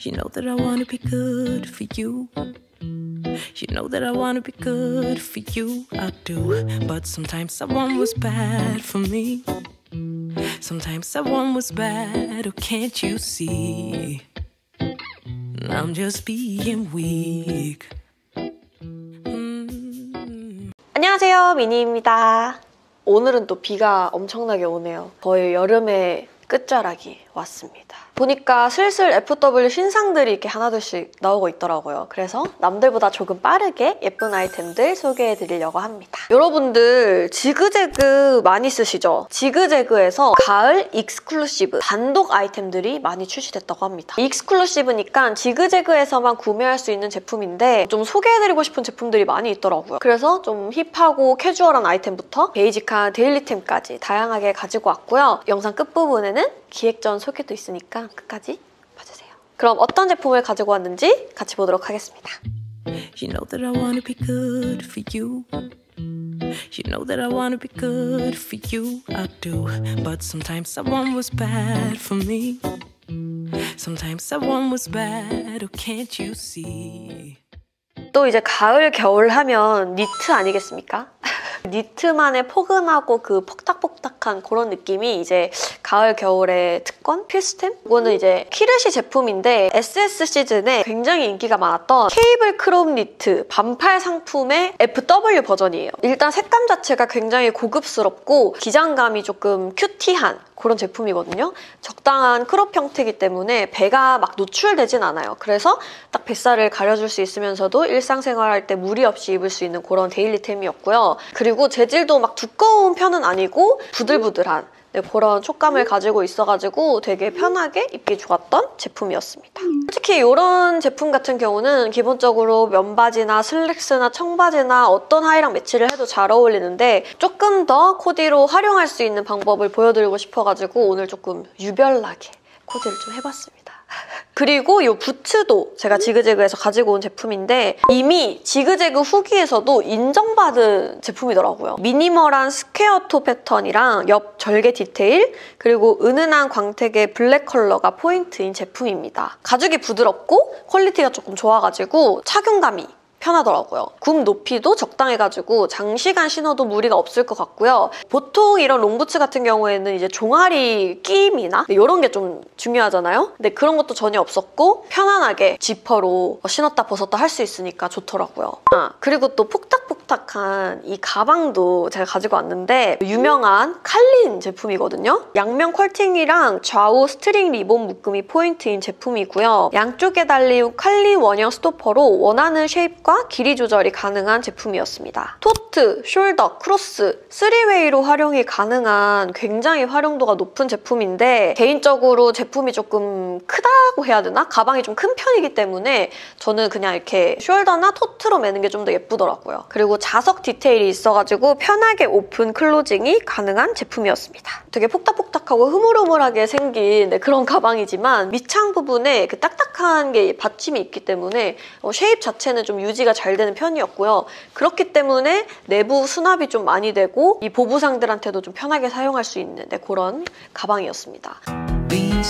You know that I wanna be good for you. You know that I wanna be good for you. I do. But sometimes someone was bad for me. Sometimes someone was bad. Oh, can't you see? I'm just being weak. 음. 안녕하세요 미니입니다 오늘은 또 비가 엄청나게 오네요 거의 여름의 끝자락이 왔습니다 보니까 슬슬 FW 신상들이 이렇게 하나둘씩 나오고 있더라고요. 그래서 남들보다 조금 빠르게 예쁜 아이템들 소개해 드리려고 합니다. 여러분들 지그재그 많이 쓰시죠? 지그재그에서 가을 exclusive 단독 아이템들이 많이 출시됐다고 합니다. exclusive니까 지그재그에서만 구매할 수 있는 제품인데 좀 소개해드리고 싶은 제품들이 많이 있더라고요. 그래서 좀 힙하고 캐주얼한 아이템부터 베이직한 데일리템까지 다양하게 가지고 왔고요. 영상 끝부분에는 기획전 소개도 있으니까 끝까지 봐주세요. 그럼 어떤 제품을 가지고 왔는지 같이 보도록 하겠습니다. You know that I wanna be good for you. You know that I wanna be good for you. I do. But sometimes someone was bad for me. Sometimes someone was bad. Oh, can't you see? 또 이제 가을, 겨울 하면 니트 아니겠습니까? 니트만의 포근하고 그 폭닥폭닥한 그런 느낌이 이제 가을, 겨울의 특권? 필수템? 이거는 이제 키르시 제품인데 SS 시즌에 굉장히 인기가 많았던 케이블 크롭 니트 반팔 상품의 FW 버전이에요. 일단 색감 자체가 굉장히 고급스럽고 기장감이 조금 큐티한 그런 제품이거든요. 적당한 크롭 형태이기 때문에 배가 막 노출되진 않아요. 그래서 딱 뱃살을 가려줄 수 있으면서도 일상생활할 때 무리 없이 입을 수 있는 그런 데일리템이었고요. 그리고 재질도 막 두꺼운 편은 아니고 부들부들한 네, 그런 촉감을 가지고 있어가지고 되게 편하게 입기 좋았던 제품이었습니다. 솔직히 이런 제품 같은 경우는 기본적으로 면바지나 슬랙스나 청바지나 어떤 하의랑 매치를 해도 잘 어울리는데 조금 더 코디로 활용할 수 있는 방법을 보여드리고 싶어가지고 오늘 조금 유별나게 코디를 좀 해봤습니다. 그리고 이 부츠도 제가 지그재그에서 가지고 온 제품인데 이미 지그재그 후기에서도 인정받은 제품이더라고요. 미니멀한 square toe 패턴이랑 옆 절개 디테일 그리고 은은한 광택의 블랙 컬러가 포인트인 제품입니다. 가죽이 부드럽고 퀄리티가 조금 좋아가지고 착용감이 편하더라고요. 굽 높이도 적당해가지고 장시간 신어도 무리가 없을 것 같고요. 보통 이런 롱부츠 같은 경우에는 이제 종아리 끼임이나 이런 게 좀 중요하잖아요. 근데 그런 것도 전혀 없었고 편안하게 지퍼로 신었다 벗었다 할 수 있으니까 좋더라고요. 아 그리고 또 폭닥 폭닥한 이 가방도 제가 가지고 왔는데 유명한 칼린 제품이거든요. 양면 퀼팅이랑 좌우 string 리본 묶음이 포인트인 제품이고요. 양쪽에 달린 칼린 원형 stopper로 원하는 shape과 길이 조절이 가능한 제품이었습니다. tote, shoulder, 크로스, 3way로 활용이 가능한 굉장히 활용도가 높은 제품인데 개인적으로 제품이 조금 크다고 해야 되나? 가방이 좀 큰 편이기 때문에 저는 그냥 이렇게 shoulder나 tote로 매는 게 좀 더 예쁘더라고요. 그리고 자석 디테일이 있어가지고 편하게 open closing이 가능한 제품이었습니다. 되게 폭닥폭닥하고 흐물흐물하게 생긴 네, 그런 가방이지만 밑창 부분에 그 딱딱한 게 받침이 있기 때문에 어, shape 자체는 좀 유지가 잘 되는 편이었고요. 그렇기 때문에 내부 수납이 좀 많이 되고 이 보부상들한테도 좀 편하게 사용할 수 있는 네, 그런 가방이었습니다. Been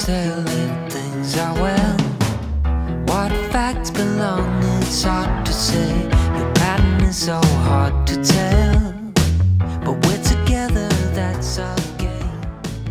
it's hard to say.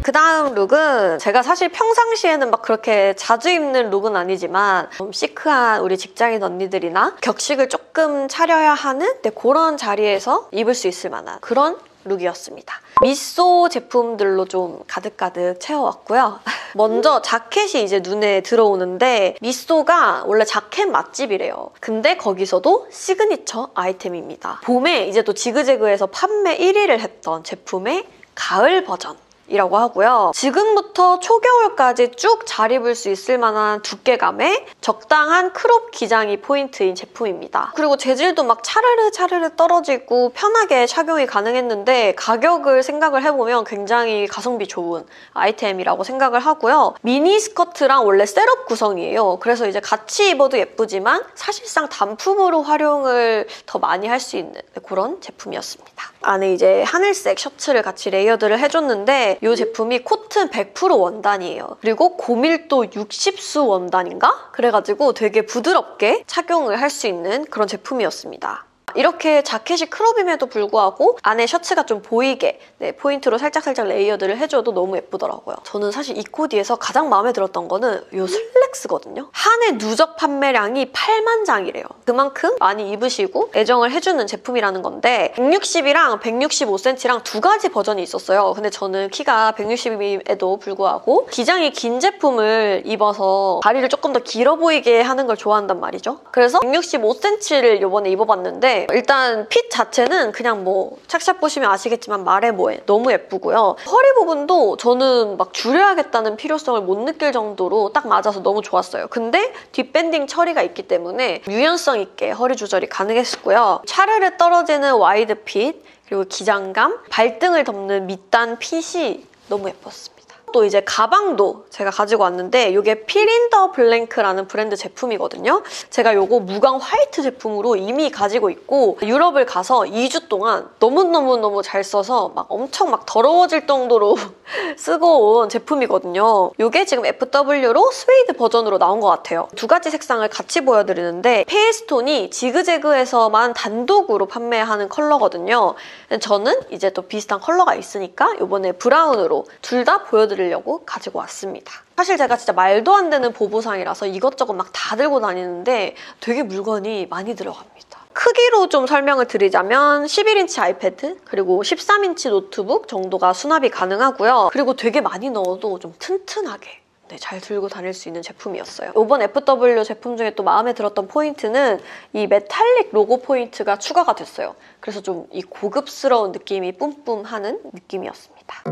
그 다음 룩은 제가 사실 평상시에는 막 그렇게 자주 입는 룩은 아니지만 좀 시크한 우리 직장인 언니들이나 격식을 조금 차려야 하는 네, 그런 자리에서 입을 수 있을 만한 그런 룩이었습니다. 미소 제품들로 좀 가득가득 채워왔고요. 먼저 자켓이 이제 눈에 들어오는데 미소가 원래 자켓 맛집이래요. 근데 거기서도 시그니처 아이템입니다. 봄에 이제 또 지그재그에서 판매 1위를 했던 제품의 가을 버전. 이라고 하고요. 지금부터 초겨울까지 쭉 잘 입을 수 있을 만한 두께감의 적당한 크롭 기장이 포인트인 제품입니다. 그리고 재질도 막 차르르 차르르 떨어지고 편하게 착용이 가능했는데 가격을 생각을 해보면 굉장히 가성비 좋은 아이템이라고 생각을 하고요. 미니 스커트랑 원래 셋업 구성이에요. 그래서 이제 같이 입어도 예쁘지만 사실상 단품으로 활용을 더 많이 할 수 있는 그런 제품이었습니다. 안에 이제 하늘색 셔츠를 같이 레이어드를 해줬는데 이 제품이 코튼 100% 원단이에요. 그리고 고밀도 60수 원단인가? 그래가지고 되게 부드럽게 착용을 할 수 있는 그런 제품이었습니다. 이렇게 자켓이 크롭임에도 불구하고 안에 셔츠가 좀 보이게 네, 포인트로 살짝살짝 레이어드를 해줘도 너무 예쁘더라고요. 저는 사실 이 코디에서 가장 마음에 들었던 거는 이 슬랙스거든요. 한 해 누적 판매량이 8만 장이래요. 그만큼 많이 입으시고 애정을 해주는 제품이라는 건데 160이랑 165cm랑 두 가지 버전이 있었어요. 근데 저는 키가 160임에도 불구하고 기장이 긴 제품을 입어서 다리를 조금 더 길어 보이게 하는 걸 좋아한단 말이죠. 그래서 165cm를 이번에 입어봤는데 일단 핏 자체는 그냥 뭐 착샷 보시면 아시겠지만 말해 뭐해 너무 예쁘고요. 허리 부분도 저는 막 줄여야겠다는 필요성을 못 느낄 정도로 딱 맞아서 너무 좋았어요. 근데 뒷밴딩 처리가 있기 때문에 유연성 있게 허리 조절이 가능했고요. 차르르 떨어지는 와이드 핏 그리고 기장감, 발등을 덮는 밑단 핏이 너무 예뻤습니다. 또 이제 가방도 제가 가지고 왔는데 이게 Fill in the Blank라는 브랜드 제품이거든요. 제가 이거 무광 화이트 제품으로 이미 가지고 있고 유럽을 가서 2주 동안 너무너무너무 잘 써서 막 엄청 막 더러워질 정도로 쓰고 온 제품이거든요. 이게 지금 FW로 스웨이드 버전으로 나온 것 같아요. 두 가지 색상을 같이 보여드리는데 페이스톤이 지그재그에서만 단독으로 판매하는 컬러거든요. 저는 이제 또 비슷한 컬러가 있으니까 이번에 브라운으로 둘 다 보여드리려고 가지고 왔습니다. 사실 제가 진짜 말도 안 되는 보부상이라서 이것저것 막 다 들고 다니는데 되게 물건이 많이 들어갑니다. 크기로 좀 설명을 드리자면 11인치 아이패드 그리고 13인치 노트북 정도가 수납이 가능하고요. 그리고 되게 많이 넣어도 좀 튼튼하게 네, 잘 들고 다닐 수 있는 제품이었어요. 이번 FW 제품 중에 또 마음에 들었던 포인트는 이 메탈릭 로고 포인트가 추가가 됐어요. 그래서 좀 이 고급스러운 느낌이 뿜뿜하는 느낌이었습니다.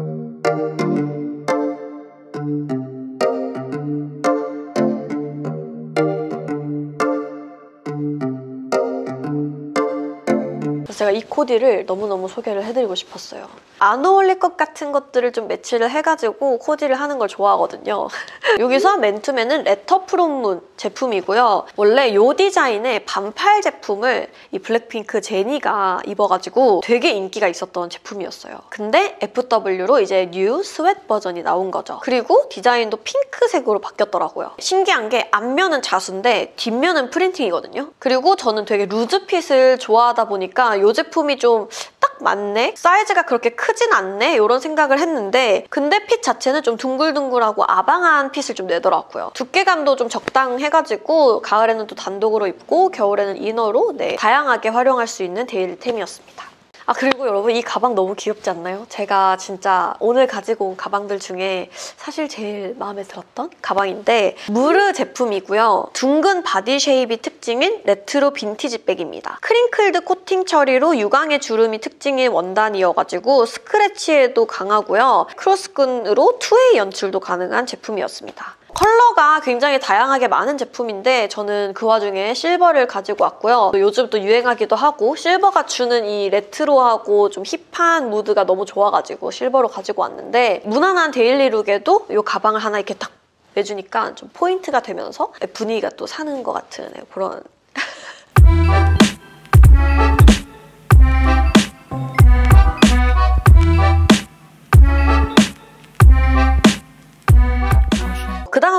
제가 이 코디를 너무너무 소개를 해드리고 싶었어요. 안 어울릴 것 같은 것들을 좀 매치를 해가지고 코디를 하는 걸 좋아하거든요. 여기서 맨투맨은 Letter from Moon 제품이고요. 원래 이 디자인의 반팔 제품을 이 블랙핑크 제니가 입어가지고 되게 인기가 있었던 제품이었어요. 근데 FW로 이제 new sweat 버전이 나온 거죠. 그리고 디자인도 핑크색으로 바뀌었더라고요. 신기한 게 앞면은 자수인데 뒷면은 프린팅이거든요. 그리고 저는 되게 루즈핏을 좋아하다 보니까 이 제품이 좀 딱 맞네? 사이즈가 그렇게 크진 않네? 이런 생각을 했는데 근데 핏 자체는 좀 둥글둥글하고 아방한 핏을 좀 내더라고요. 두께감도 좀 적당해가지고 가을에는 또 단독으로 입고 겨울에는 이너로 네, 다양하게 활용할 수 있는 데일템이었습니다. 아 그리고 여러분 이 가방 너무 귀엽지 않나요? 제가 진짜 오늘 가지고 온 가방들 중에 사실 제일 마음에 들었던 가방인데 무르 제품이고요. 둥근 바디 shape이 특징인 레트로 빈티지 백입니다. crinkled 코팅 처리로 유광의 주름이 특징인 원단이어가지고 스크래치에도 강하고요. 크로스끈으로 two-way 연출도 가능한 제품이었습니다. 컬러가 굉장히 다양하게 많은 제품인데 저는 그 와중에 실버를 가지고 왔고요. 요즘 또 유행하기도 하고 실버가 주는 이 레트로하고 좀 힙한 무드가 너무 좋아가지고 실버로 가지고 왔는데 무난한 데일리룩에도 이 가방을 하나 이렇게 딱 내주니까 좀 포인트가 되면서 분위기가 또 사는 것 같은 그런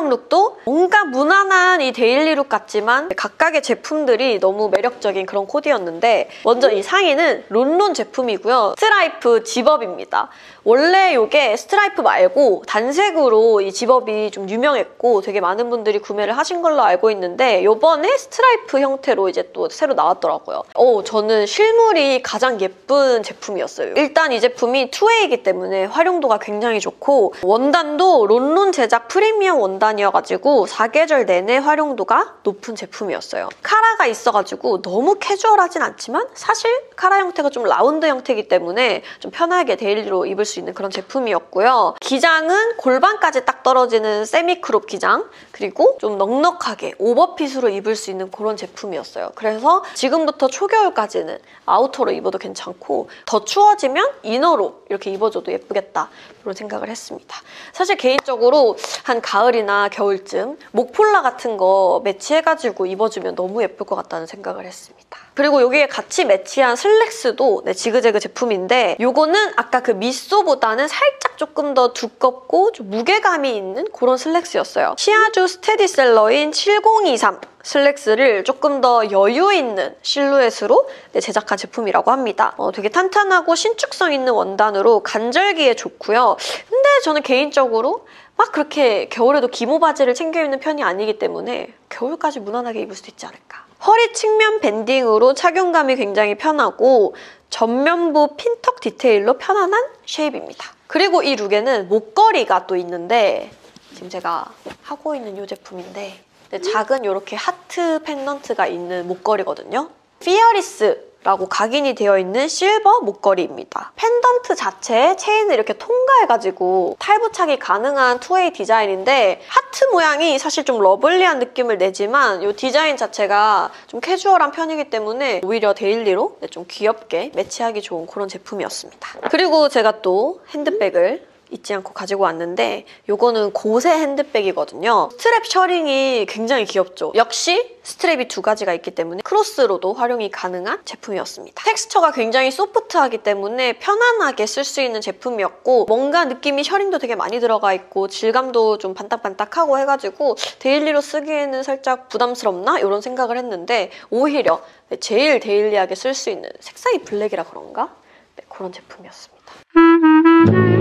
다음 룩도 뭔가 무난한 이 데일리 룩 같지만 각각의 제품들이 너무 매력적인 그런 코디였는데 먼저 이 상의는 론론 제품이고요. 스트라이프 집업입니다. 원래 이게 스트라이프 말고 단색으로 이 집업이 좀 유명했고 되게 많은 분들이 구매를 하신 걸로 알고 있는데 이번에 스트라이프 형태로 이제 또 새로 나왔더라고요. 어, 저는 실물이 가장 예쁜 제품이었어요. 일단 이 제품이 two-way이기 때문에 활용도가 굉장히 좋고 원단도 론론 제작 프리미엄 원단이어가지고 사계절 내내 활용도가 높은 제품이었어요. 카라가 있어가지고 너무 캐주얼하진 않지만 사실 카라 형태가 좀 라운드 형태이기 때문에 좀 편하게 데일리로 입을 수 있는 그런 제품이었고요. 기장은 골반까지 딱 떨어지는 세미크롭 기장 그리고 좀 넉넉하게 오버핏으로 입을 수 있는 그런 제품이었어요. 그래서 지금부터 초겨울까지는 아우터로 입어도 괜찮고 더 추워지면 이너로 이렇게 입어줘도 예쁘겠다 이런 생각을 했습니다. 사실 개인적으로 한 가을이나 겨울쯤 목폴라 같은 거 매치해가지고 입어주면 너무 예쁠 것 같다는 생각을 했습니다. 그리고 여기에 같이 매치한 슬랙스도 네, 지그재그 제품인데 이거는 아까 그 미소보다는 살짝 조금 더 두껍고 좀 무게감이 있는 그런 슬랙스였어요. 시야쥬 스테디셀러인 7023 슬랙스를 조금 더 여유 있는 실루엣으로 네, 제작한 제품이라고 합니다. 어, 되게 탄탄하고 신축성 있는 원단으로 간절기에 좋고요. 근데 저는 개인적으로 막 그렇게 겨울에도 기모 바지를 챙겨 입는 편이 아니기 때문에 겨울까지 무난하게 입을 수도 있지 않을까. 허리 측면 밴딩으로 착용감이 굉장히 편하고 전면부 핀턱 디테일로 편안한 쉐입입니다. 그리고 이 룩에는 목걸이가 또 있는데 지금 제가 하고 있는 이 제품인데 작은 이렇게 하트 펜던트가 있는 목걸이거든요. Fearless 라고 각인이 되어 있는 실버 목걸이입니다. 펜던트 자체에 체인을 이렇게 통과해가지고 탈부착이 가능한 two-way 디자인인데 하트 모양이 사실 좀 러블리한 느낌을 내지만 이 디자인 자체가 좀 캐주얼한 편이기 때문에 오히려 데일리로 좀 귀엽게 매치하기 좋은 그런 제품이었습니다. 그리고 제가 또 핸드백을 잊지 않고 가지고 왔는데 이거는 고세 핸드백이거든요. 스트랩 셔링이 굉장히 귀엽죠. 역시 스트랩이 두 가지가 있기 때문에 크로스로도 활용이 가능한 제품이었습니다. 텍스처가 굉장히 소프트하기 때문에 편안하게 쓸 수 있는 제품이었고 뭔가 느낌이 셔링도 되게 많이 들어가 있고 질감도 좀 반딱반딱하고 해가지고 데일리로 쓰기에는 살짝 부담스럽나? 이런 생각을 했는데 오히려 제일 데일리하게 쓸 수 있는 색상이 블랙이라 그런가? 네, 그런 제품이었습니다.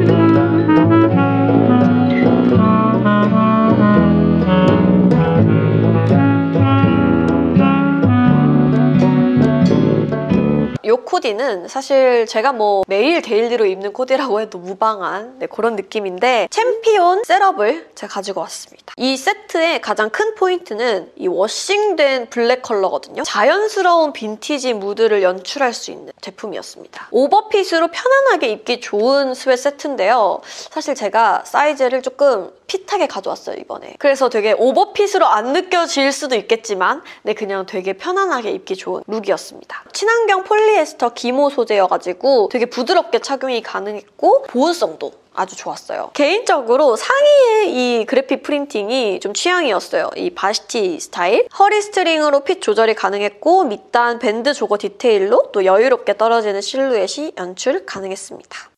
이 코디는 사실 제가 뭐 매일 데일리로 입는 코디라고 해도 무방한 네, 그런 느낌인데 챔피온 setup을 제가 가지고 왔습니다. 이 세트의 가장 큰 포인트는 이 워싱된 블랙 컬러거든요. 자연스러운 빈티지 무드를 연출할 수 있는 제품이었습니다. 오버핏으로 편안하게 입기 좋은 sweat 세트인데요. 사실 제가 사이즈를 조금 fit하게 가져왔어요, 이번에. 그래서 되게 오버핏으로 안 느껴질 수도 있겠지만 네, 그냥 되게 편안하게 입기 좋은 룩이었습니다. 친환경 폴리에스터 기모 소재여가지고 되게 부드럽게 착용이 가능했고 보온성도 아주 좋았어요. 개인적으로 상의의 이 그래픽 프린팅이 좀 취향이었어요. 이 varsity 스타일. 허리 스트링으로 fit 조절이 가능했고 밑단 밴드 jogger 디테일로 또 여유롭게 떨어지는 실루엣이 연출 가능했습니다.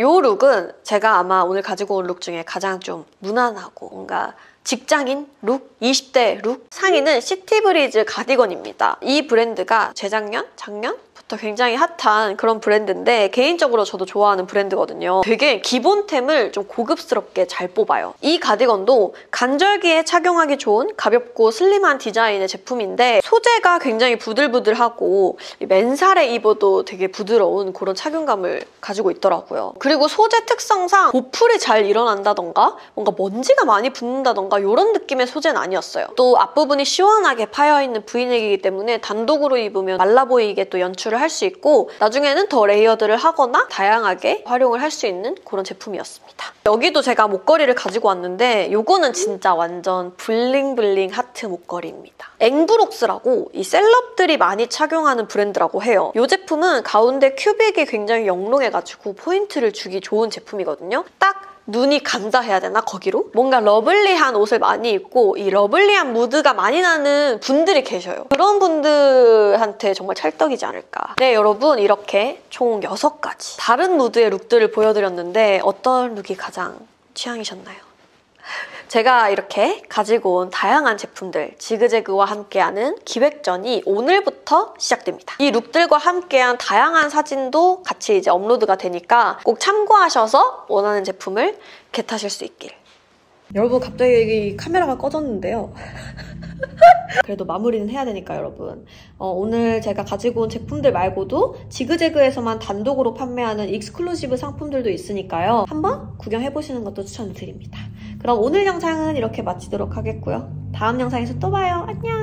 이 룩은 제가 아마 오늘 가지고 온 룩 중에 가장 좀 무난하고 뭔가 직장인 룩, 20대 룩. 상의는 시티브리즈 가디건입니다. 이 브랜드가 재작년, 작년 굉장히 핫한 그런 브랜드인데 개인적으로 저도 좋아하는 브랜드거든요. 되게 기본템을 좀 고급스럽게 잘 뽑아요. 이 가디건도 간절기에 착용하기 좋은 가볍고 슬림한 디자인의 제품인데 소재가 굉장히 부들부들하고 맨살에 입어도 되게 부드러운 그런 착용감을 가지고 있더라고요. 그리고 소재 특성상 보풀이 잘 일어난다던가 뭔가 먼지가 많이 붙는다던가 이런 느낌의 소재는 아니었어요. 또 앞부분이 시원하게 파여있는 브이넥이기 때문에 단독으로 입으면 말라 보이게 또 연출 을 할 수 있고 나중에는 더 레이어드를 하거나 다양하게 활용을 할 수 있는 그런 제품이었습니다. 여기도 제가 목걸이를 가지고 왔는데 이거는 진짜 완전 bling bling 하트 목걸이입니다. 앵브록스라고 이 셀럽들이 많이 착용하는 브랜드라고 해요. 이 제품은 가운데 큐빅이 굉장히 영롱해가지고 포인트를 주기 좋은 제품이거든요. 딱 눈이 간다 해야 되나 거기로? 뭔가 러블리한 옷을 많이 입고 이 러블리한 무드가 많이 나는 분들이 계셔요. 그런 분들한테 정말 찰떡이지 않을까. 네 여러분 이렇게 총 6가지 다른 무드의 룩들을 보여드렸는데 어떤 룩이 가장 취향이셨나요? 제가 이렇게 가지고 온 다양한 제품들 지그재그와 함께하는 기획전이 오늘부터 시작됩니다. 이 룩들과 함께한 다양한 사진도 같이 이제 업로드가 되니까 꼭 참고하셔서 원하는 제품을 get하실 수 있길. 여러분 갑자기 카메라가 꺼졌는데요. 그래도 마무리는 해야 되니까 여러분 어, 오늘 제가 가지고 온 제품들 말고도 지그재그에서만 단독으로 판매하는 exclusive 상품들도 있으니까요 한번 구경해보시는 것도 추천드립니다 그럼 오늘 영상은 이렇게 마치도록 하겠고요. 다음 영상에서 또 봐요. 안녕